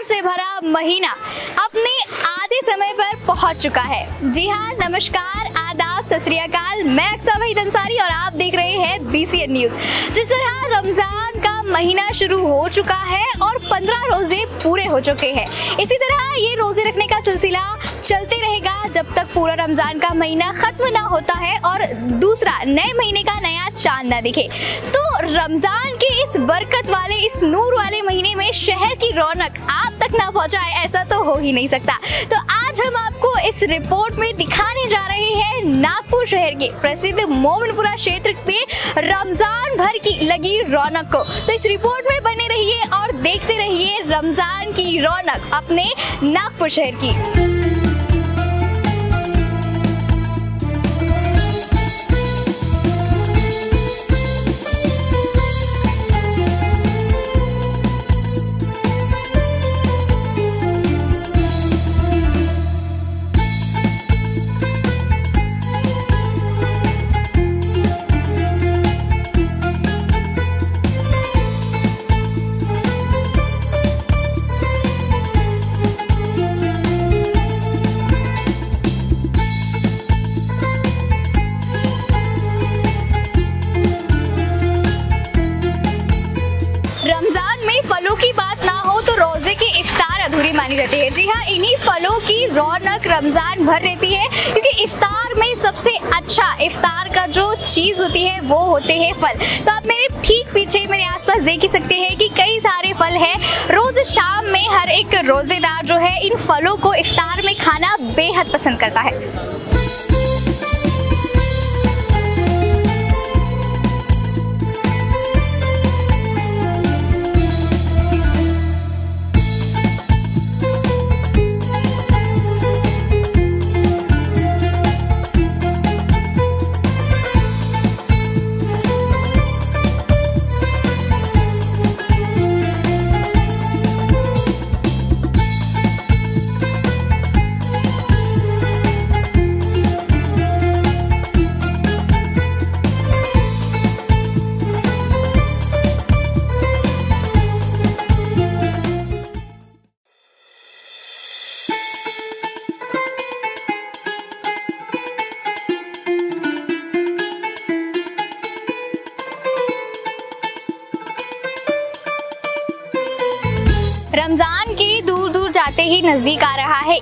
और नूर से भरा महीना अपने आधे समय पर पहुँच चुका है। जी हाँ नमस्कार, आदाब, सत मैं अक्सा भाई अंसारी और आप देख रहे हैं बीसीएन न्यूज़ जिस तरह रमज़ान का महीना शुरू हो चुका है और पंद्रह रोज़े पूरे हो चुके हैं। इसी तरह ये रोज़े रखने का सिलसिला चलते रहेगा जब तक पूरा रमज़ान का महीना खत्म ना होता है और दूसरा नए महीने का नया चाँद ना दिखे। तो रमज़ान के इस बरकत वाले, इस नूर वाले महीने में शहर की रौनक आप तक ना पहुँचाए, ऐसा तो हो ही नहीं सकता। तो आज हम आपको इस रिपोर्ट में दिखाने जा रहे हैं नागपुर शहर के प्रसिद्ध मोमनपुरा क्षेत्र में रमज़ान भर की लगी रौनक को। तो इस रिपोर्ट में बने रहिए और देखते रहिए रमज़ान की रौनक अपने नागपुर शहर की। रौनक रमज़ान भर रहती है, क्योंकि इफ्तार में सबसे अच्छा इफ्तार का जो चीज़ होती है, वो होते हैं फल। तो आप मेरे ठीक पीछे, मेरे आसपास देख ही सकते हैं कि कई सारे फल हैं। रोज शाम में हर एक रोजेदार जो है, इन फलों को इफ्तार में खाना बेहद पसंद करता है।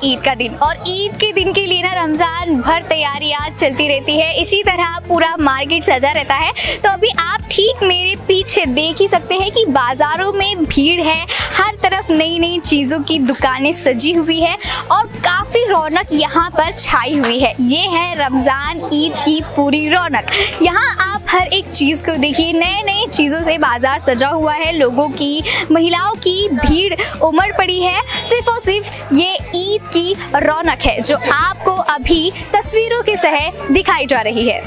ईद का दिन। और ईद के दिन के लिए ना रमज़ान भर तैयारियाँ चलती रहती है। इसी तरह पूरा मार्केट सजा रहता है। तो अभी आप ठीक मेरे पीछे देख ही सकते हैं कि बाजारों में भीड़ है। हर तरफ़ नई नई चीज़ों की दुकानें सजी हुई है और काफ़ी रौनक यहाँ पर छाई हुई है। ये है रमज़ान ईद की पूरी रौनक। यहाँ आप हर एक चीज़ को, देखिए नए नए चीज़ों से बाज़ार सजा हुआ है। लोगों की, महिलाओं की भीड़ उमड़ पड़ी है। सिर्फ़ और सिर्फ़ ये ईद की रौनक है, जो आपको अभी तस्वीरों के सह दिखाई जा रही है।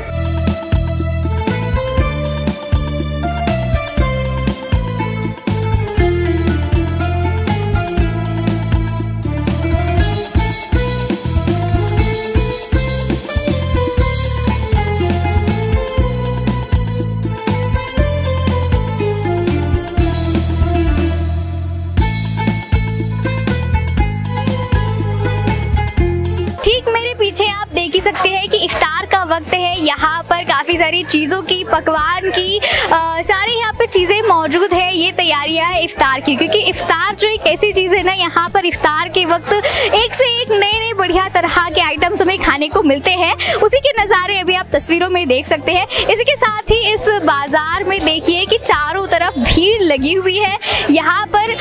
सारी यहाँ पे चीज़ें मौजूद है, ये तैयारियाँ है इफ्तार की, क्योंकि इफ्तार जो एक ऐसी चीज़ है ना, यहाँ पर इफ्तार के वक्त एक से एक नए नए बढ़िया तरह के आइटम्स हमें खाने को मिलते हैं। उसी के नज़ारे अभी आप तस्वीरों में देख सकते हैं। इसी के साथ ही इस बाज़ार में देखिए कि चारों तरफ़ भीड़ लगी हुई है। यहाँ पर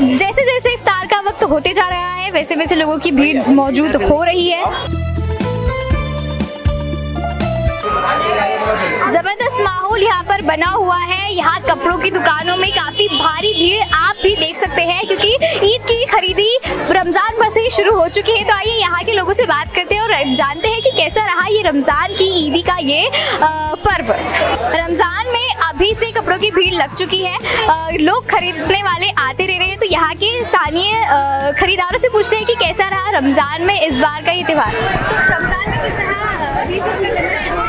जैसे जैसे इफ्तार का वक्त होते जा रहा है वैसे वैसे लोगों की भीड़ मौजूद हो रही है। ज़बरदस्त माहौल यहाँ पर बना हुआ है। यहाँ कपड़ों की दुकानों में काफ़ी भारी भीड़ आप भी देख सकते हैं, क्योंकि ईद की खरीदी रमज़ान भर से ही शुरू हो चुकी है। तो आइए यहाँ के लोगों से बात करते हैं और जानते हैं कि कैसा रहा ये रमज़ान की ईदी का ये पर्व। रमज़ान में अभी से कपड़ों की भीड़ लग चुकी है। लोग खरीदने वाले आते रह रहे हैं। तो यहाँ के स्थानीय खरीदारों से पूछते हैं कि कैसा रहा रमज़ान में इस बार का ये त्यौहार? तो रमज़ान में किस तरह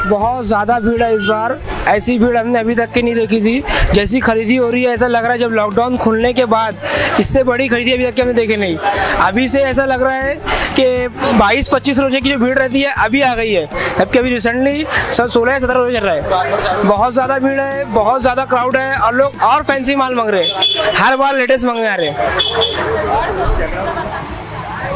बहुत ज़्यादा भीड़ है इस बार। ऐसी भीड़ हमने अभी तक की नहीं देखी थी। जैसी खरीदी हो रही है, ऐसा लग रहा है जब लॉकडाउन खुलने के बाद इससे बड़ी खरीदी अभी तक की हमने देखी नहीं। अभी से ऐसा लग रहा है कि 22-25 रोज़े की जो भीड़ रहती है, अभी आ गई है। जबकि अभी रिसेंटली सब सोलह या सत्रह रोज़े चल रहा है। बहुत ज़्यादा भीड़ है बहुत ज़्यादा क्राउड है और लोग और फैंसी माल मांग रहे हैं। हर बार लेटेस्ट आ रहे हैं।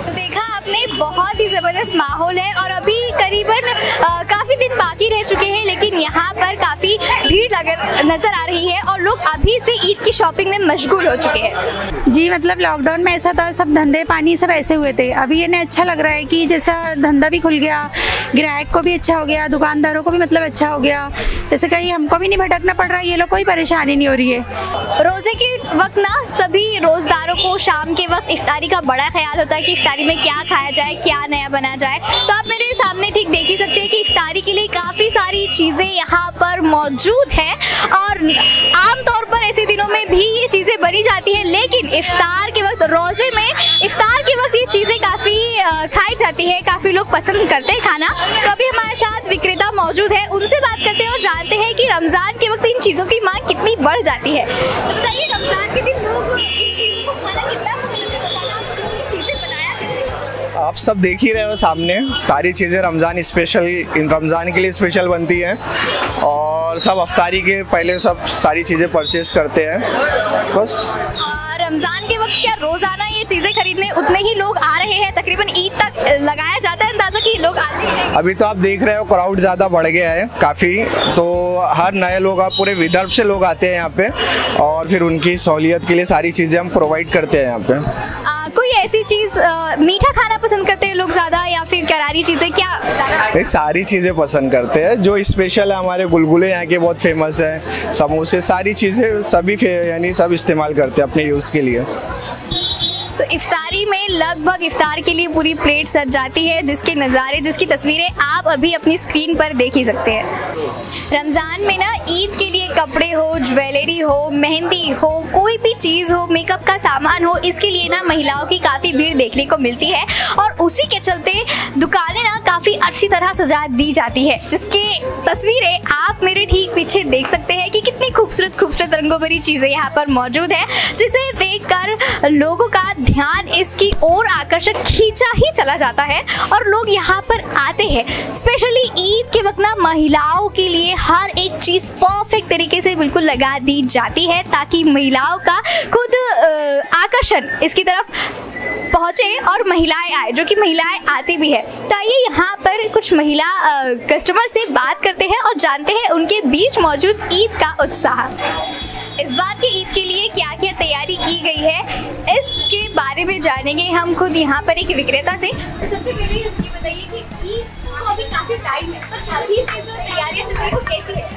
तो देखा आपने, बहुत ही ज़बरदस्त माहौल है और अभी करीबन काफ़ी दिन बाकी रह चुके हैं लेकिन यहाँ पर काफ़ी भीड़ लग नज़र आ रही है और लोग अभी से ईद की शॉपिंग में मशगूल हो चुके हैं। जी मतलब लॉकडाउन में ऐसा था सब धंधे पानी सब ऐसे हुए थे। अभी इन्हें अच्छा लग रहा है कि जैसा धंधा भी खुल गया ग्राहक को भी अच्छा हो गया दुकानदारों को भी मतलब अच्छा हो गया। जैसे कहीं हमको भी नहीं भटकना पड़ रहा है ये लोग कोई परेशानी नहीं हो रही है। रोज़े के वक्त ना सभी रोजदारों को शाम के वक्त इफ्तारी का बड़ा ख्याल होता है कि इफ्तारी में क्या खाया जाए क्या नया बना जाए। तो आप मेरे सामने ठीक देख ही सकते हैं कि इफ्तारी के लिए काफ़ी सारी चीज़ें यहाँ पर मौजूद है और आम तौर पर ऐसे दिनों में भी ये चीज़ें बनी जाती हैं, लेकिन इफ्तार के वक्त, रोज़े में इफ्तार के वक्त ये चीज़ें काफ़ी खाई जाती है, काफ़ी लोग पसंद करते हैं खाना। तो अभी हमारे साथ विक्रेता मौजूद है, उनसे बात करते हैं और जानते हैं कि रमज़ान के वक्त इन चीज़ों की मांग कितनी बढ़ जाती है। तो बताइए आप सब देख ही रहे हो सामने। सारी चीज़ें रमज़ान स्पेशल इन रमज़ान के लिए स्पेशल बनती हैं। और सब अफ्तारी के पहले सब सारी चीज़ें परचेज करते हैं। बस। रमज़ान के वक्त क्या रोज़ाना ये चीज़ें खरीदने उतने ही लोग आ रहे हैं? तकरीबन ईद तक लगाया जाता है अंदाज़ा कि लोग आते हैं अभी तो आप देख रहे हो क्राउड ज़्यादा बढ़ गया है काफ़ी। तो हर नए लोग आप पूरे विदर्भ से लोग आते हैं यहाँ पे। और फिर उनकी सहूलियत के लिए सारी चीज़ें हम प्रोवाइड करते हैं यहाँ पे। कोई ऐसी चीज़ मीठा खाना पसंद करते हैं लोग ज़्यादा या फिर करारी चीज़ें? क्या ज़्यादा? सारी चीज़ें पसंद करते हैं। जो स्पेशल है, हमारे गुलगुले यहाँ के बहुत फ़ेमस है। समोसे, सारी चीज़ें सभी यानी सब इस्तेमाल करते हैं अपने यूज़ के लिए। तो इफ्तारी में लगभग इफ्तार के लिए पूरी प्लेट सज जाती है, जिसके नज़ारे, जिसकी तस्वीरें आप अभी अपनी स्क्रीन पर देख ही सकते हैं। रमज़ान में ना ईद के लिए कपड़े हो, ज्वेलरी हो, मेहंदी हो, कोई भी चीज़ हो, मेकअप का सामान हो, इसके लिए ना महिलाओं की काफ़ी भीड़ देखने को मिलती है और उसी के चलते दुकानें ना काफ़ी अच्छी तरह सजा दी जाती है, जिसके तस्वीरें आप मेरे ठीक पीछे देख सकते हैं कि कितनी खूबसूरत खूबसूरत रंगों भरी चीज़ें यहाँ पर मौजूद है, जिसे देखकर लोगों का ध्यान इसकी ओर आकर्षक खींचा ही चला जाता है और लोग यहाँ पर आते हैं। स्पेशली ईद के वक्त ना महिलाओं के लिए हर एक चीज़ परफेक्ट तरीके से बिल्कुल लगा दी जाती है ताकि महिलाओं का खुद आकर्षण इसकी तरफ़ पहुँचे और महिलाएँ आए, जो कि महिलाएँ आती भी है। तो आइए यहाँ पर कुछ महिला कस्टमर से बात करते हैं और जानते हैं उनके बीच मौजूद ईद का उत्साह। इस बार की ईद के लिए क्या क्या तैयारी की गई है? इसके बारे में जानेंगे। हम खुद यहाँ पर एक विक्रेता से। तो सबसे पहले ये बताइए कि ईद को अभी काफ़ी टाइम है, पर अभी से जो तैयारियाँ चल रही है, वो कैसी है?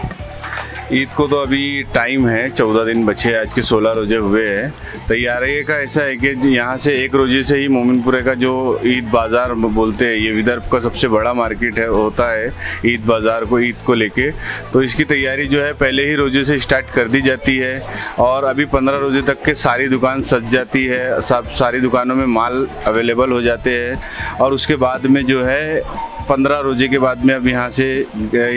ईद को तो अभी टाइम है, चौदह दिन बचे आज के सोलह रोज़े हुए हैं। तैयारी का ऐसा है कि यहाँ से एक रोज़े से ही मोमिनपुरे का जो ईद बाज़ार बोलते हैं, ये विदर्भ का सबसे बड़ा मार्केट है, होता है ईद बाज़ार को, ईद को लेके। तो इसकी तैयारी जो है पहले ही रोज़े से स्टार्ट कर दी जाती है और अभी पंद्रह रोज़े तक के सारी दुकान सज जाती है, सब सारी दुकानों में माल अवेलेबल हो जाते हैं। और उसके बाद में जो है पंद्रह रोज़े के बाद में अब यहाँ से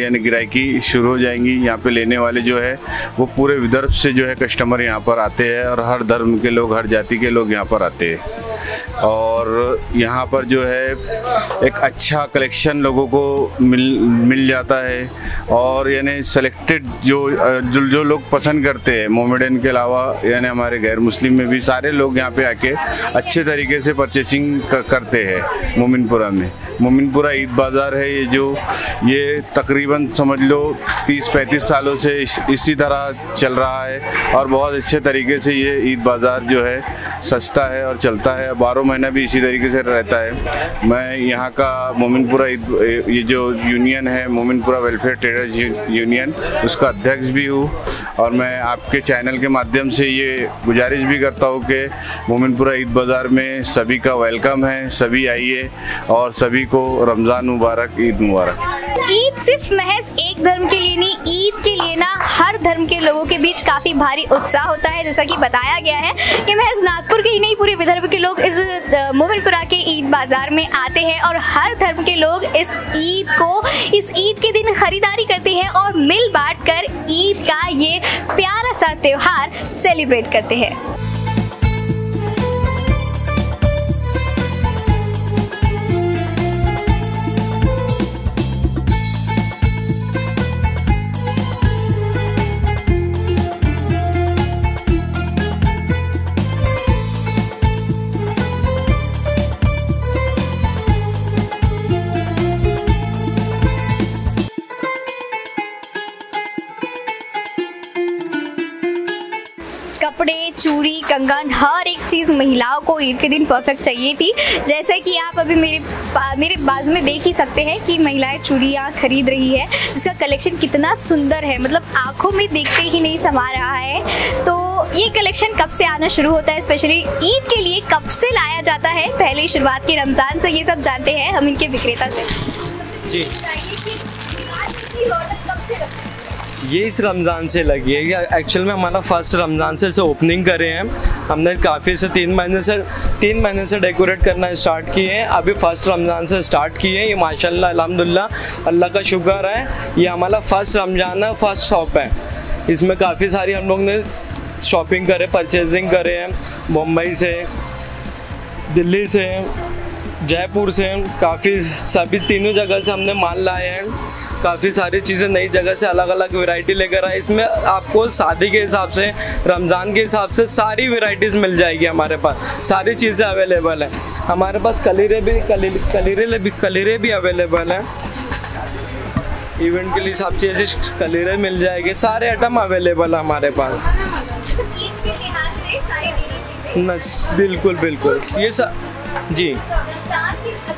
यानी गिराकी शुरू हो जाएँगी। यहाँ पे लेने वाले जो है, वो पूरे विदर्भ से जो है कस्टमर यहाँ पर आते हैं और हर धर्म के लोग, हर जाति के लोग यहाँ पर आते हैं। और यहाँ पर जो है एक अच्छा कलेक्शन लोगों को मिल मिल जाता है। और यानी सेलेक्टेड जो जो जो लोग पसंद करते हैं मोमेडन के अलावा यानी हमारे गैर मुस्लिम में भी सारे लोग यहाँ पे आके अच्छे तरीके से परचेसिंग करते हैं मोमिनपुरा में। मोमिनपुरा ईद बाज़ार है ये जो ये तकरीबन समझ लो 30-35 सालों से इस, तरह चल रहा है और बहुत अच्छे तरीके से ये ईद बाज़ार जो है सस्ता है और चलता है। बारह महीना भी इसी तरीके से रहता है। मैं यहाँ का मोमिनपुरा ये जो यूनियन है, मोमिनपुरा वेलफेयर ट्रेडर्स यूनियन, उसका अध्यक्ष भी हूँ और मैं आपके चैनल के माध्यम से ये गुजारिश भी करता हूँ कि मोमिनपुरा ईद बाज़ार में सभी का वेलकम है, सभी आइए और सभी को रमज़ान मुबारक, ईद मुबारक। ईद सिर्फ़ महज एक धर्म के लिए नहीं, ईद के लिए ना हर धर्म के लोगों के बीच काफ़ी भारी उत्साह होता है। जैसा कि बताया गया है कि महज नागपुर के ही नहीं, पूरे विदर्भ मोमिनपुरा के ईद बाज़ार में आते हैं और हर धर्म के लोग इस ईद को, इस ईद के दिन खरीदारी करते हैं और मिल बांट कर ईद का ये प्यारा सा त्यौहार सेलिब्रेट करते हैं। चीज़ महिलाओं को ईद के दिन परफेक्ट चाहिए थी। जैसे कि आप अभी मेरे मेरे बाजू में देख ही सकते हैं कि महिलाएँ चूड़ियाँ खरीद रही है। इसका कलेक्शन कितना सुंदर है। मतलब आँखों में देखते ही नहीं समा रहा है। तो ये कलेक्शन कब से आना शुरू होता है? स्पेशली ईद के लिए कब से लाया जाता है? पहले शुरुआत के रमज़ान से ये सब जानते हैं हम इनके विक्रेता से। जी। ये इस रमज़ान से लगी है एक्चुअल में हमारा फ़र्स्ट रमज़ान से, ओपनिंग करे हैं। हमने काफ़ी से तीन महीने से तीन महीने से डेकोरेट करना स्टार्ट किए हैं। अभी फ़र्स्ट रमज़ान से स्टार्ट किए हैं। ये माशाल्लाह अल्हम्दुलिल्लाह अल्लाह का शुक्र है। ये हमारा फ़र्स्ट रमज़ान है फ़र्स्ट शॉप है। इसमें काफ़ी सारी हम लोग ने शॉपिंग करे परचेजिंग करे हैं। मुंबई से दिल्ली से जयपुर से काफ़ी सभी तीनों जगह से हमने माल लाए हैं। काफ़ी सारी चीज़ें नई जगह से अलग अलग वेराइटी लेकर आए। इसमें आपको शादी के हिसाब से रमज़ान के हिसाब से सारी वैरायटीज़ मिल जाएगी हमारे पास। सारी चीज़ें अवेलेबल है। हमारे पास कलीरे भी कलीरे भी कलीरे भी अवेलेबल हैं। इवेंट के लिए हिसाब से ऐसे कलीरे मिल जाएँगे। सारे आइटम अवेलेबल है हमारे पास। चीज़ें न, बिल्कुल बिल्कुल। ये सब जी।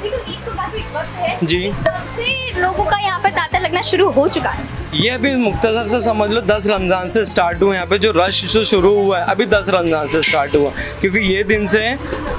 अभी तो ईद को काफ़ी वक्त है। जी। से लोगों का यहाँ पर तांता लगना शुरू हो चुका है। ये अभी मुख्तसर से समझ लो दस रमज़ान से स्टार्ट हुआ यहाँ पे जो रश जो शुरू हुआ है अभी दस रमज़ान से स्टार्ट हुआ क्योंकि ये दिन से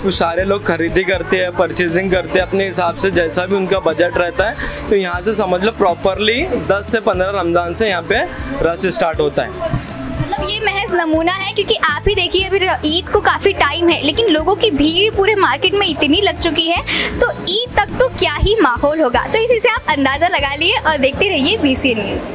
वो सारे लोग खरीदी करते हैं परचेजिंग करते हैं अपने हिसाब से जैसा भी उनका बजट रहता है। तो यहाँ से समझ लो प्रॉपरली दस से पंद्रह रमज़ान से यहाँ पे रश स्टार्ट होता है। मतलब ये महज नमूना है, क्योंकि आप ही देखिए अभी ईद को काफ़ी टाइम है, लेकिन लोगों की भीड़ पूरे मार्केट में इतनी लग चुकी है तो ईद तक तो क्या ही माहौल होगा। तो इसी से आप अंदाज़ा लगा लिए और देखते रहिए बीसी न्यूज़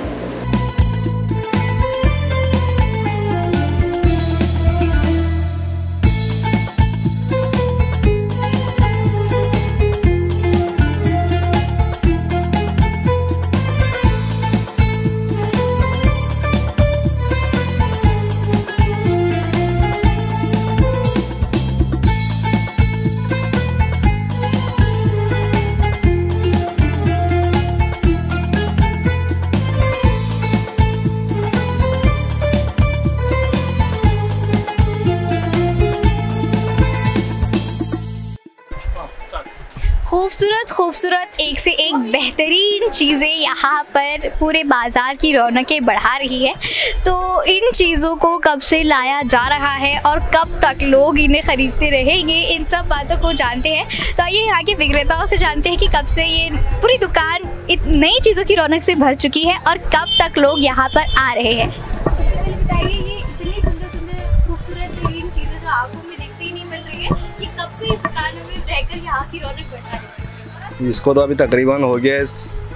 खूबसूरत एक से एक बेहतरीन चीज़ें यहाँ पर पूरे बाज़ार की रौनकें बढ़ा रही है। तो इन चीज़ों को कब से लाया जा रहा है और कब तक लोग इन्हें खरीदते रहेंगे, इन सब बातों को जानते हैं। तो आइए यहाँ के विक्रेताओं से जानते हैं कि कब से ये पूरी दुकान नई चीज़ों की रौनक से भर चुकी है और कब तक लोग यहाँ पर आ रहे हैं। सबसे पहले बताइए, ये इतनी सुंदर सुंदर, खूबसूरत चीज़ें जो में दिखते ही नहीं मिल रही है ये कब से इस दुकान में रहकर यहाँ की रौनक बढ़ इसको तो अभी तकरीबन हो गया है,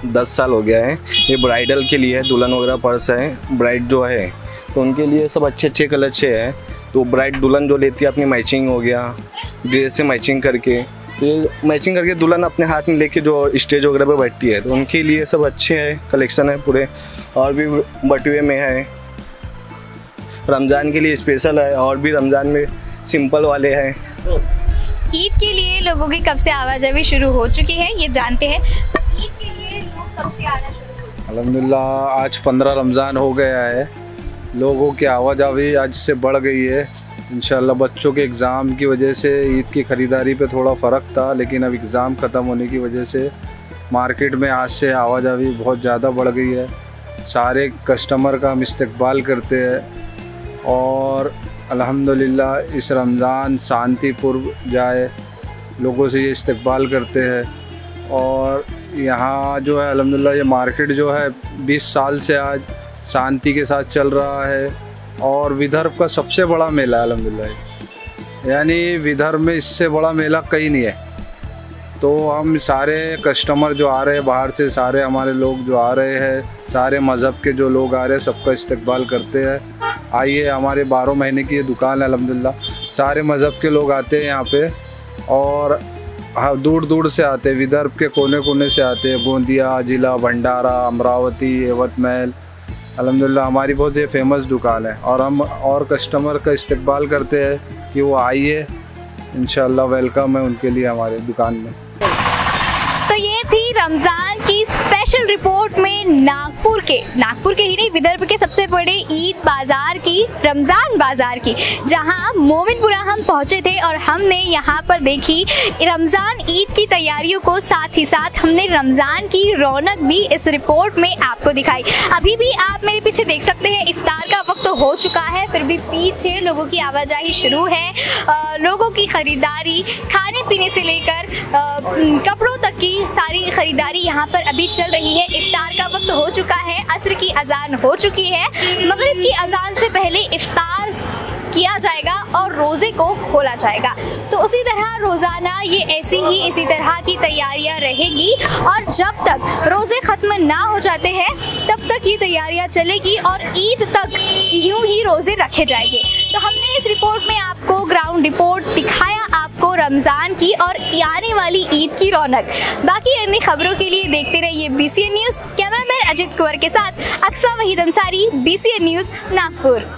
दस साल हो गया है। ये ब्राइडल के लिए है, दुल्हन वगैरह पर्स है, ब्राइड जो है तो उनके लिए सब अच्छे अच्छे कलर अच्छे हैं। तो ब्राइड दुल्हन जो लेती है, अपनी मैचिंग हो गया, ड्रेस से मैचिंग करके तो ये मैचिंग करके दुल्हन अपने हाथ में लेके जो स्टेज वगैरह पे बैठती है तो उनके लिए सब अच्छे हैं, कलेक्शन है पूरे, और भी बटुए में है। रमज़ान के लिए स्पेशल है, और भी रमज़ान में सिंपल वाले हैं। ईद के लिए लोगों की कब से आवाजाही शुरू हो चुकी है, ये जानते हैं। तो ईद के लिए लोग कब से आना हो आज पंद्रह रमज़ान हो गया है। लोगों की आवाजाही आज से बढ़ गई है। इंशाल्लाह बच्चों के एग्ज़ाम की वजह से ईद की ख़रीदारी पे थोड़ा फ़र्क था, लेकिन अब एग्ज़ाम ख़त्म होने की वजह से मार्केट में आज से आवाजाही बहुत ज़्यादा बढ़ गई है। सारे कस्टमर का हम इस्तकबाल करते हैं और अल्हम्दुलिल्लाह, इस रमज़ान शांतिपूर्व जाए। लोगों से ये इस्तकबाल करते हैं। और यहाँ जो है, अल्हम्दुलिल्लाह, ये मार्केट जो है 20 साल से आज शांति के साथ चल रहा है। और विदर्भ का सबसे बड़ा मेला है, अल्हम्दुलिल्लाह। यानी विदर्भ में इससे बड़ा मेला कहीं नहीं है। तो हम सारे कस्टमर जो आ रहे हैं बाहर से, सारे हमारे लोग जो आ रहे हैं, सारे मज़हब के जो लोग आ रहे हैं, सबका इस्तकबाल करते हैं। आइए, हमारे बारह महीने की ये दुकान है, अलहमदिल्ला। सारे मज़हब के लोग आते हैं यहाँ पे और हाँ दूर दूर से आते हैं, विदर्भ के कोने कोने से आते हैं, गोंदिया, जिला, भंडारा, अमरावती यवतमहल अलहमदिल्ला, हमारी बहुत ये फ़ेमस दुकान है और हम और कस्टमर का इस्तकबाल करते हैं कि वो आइए इन वेलकम है उनके लिए हमारे दुकान में। तो ये थी रमज़ान की स्पेशल रिपोर्ट में नागपुर के नागपुर के ही नहीं, विदर्भ के सबसे बड़े ईद बाज़ार की, रमज़ान बाज़ार की, जहाँ मोमिनपुरा हम पहुँचे थे और हमने यहाँ पर देखी रमज़ान ईद की तैयारियों को साथ ही साथ हमने रमज़ान की रौनक भी इस रिपोर्ट में आपको दिखाई। अभी भी आप मेरे पीछे देख सकते हैं तो हो चुका है, फिर भी पीछे लोगों की आवाजाही शुरू है। लोगों की खरीदारी, खाने पीने से लेकर कपड़ों तक की सारी खरीदारी यहाँ पर अभी चल रही है। इफ्तार का वक्त हो चुका है, असर की अजान हो चुकी है। मगरब की अजान से पहले इफ्तार किया जाएगा और रोज़े को खोला जाएगा। तो उसी तरह रोज़ाना ये ऐसी ही इसी तरह की तैयारियाँ रहेगी और जब तक रोज़े ख़त्म ना हो जाते हैं, तब तक ये तैयारियाँ चलेगी और ईद तक यूँ ही रोज़े रखे जाएँगे। तो हमने इस रिपोर्ट में आपको ग्राउंड रिपोर्ट दिखाया, आपको रमज़ान की और आने वाली ईद की रौनक। बाकी अन्य खबरों के लिए देखते रहिए B news cameraman Ajit Kunwar के साथ अक्सा वहीद अंसारी बी न्यूज़ नागपुर।